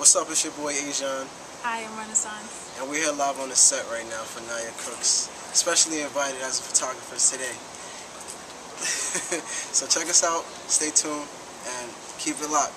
What's up, it's your boy A'Jahn. Hi, I'm Reneissance. And we're here live on the set right now for Nia Crooks, Especially invited as a photographer today. so check us out, stay tuned, and keep it locked.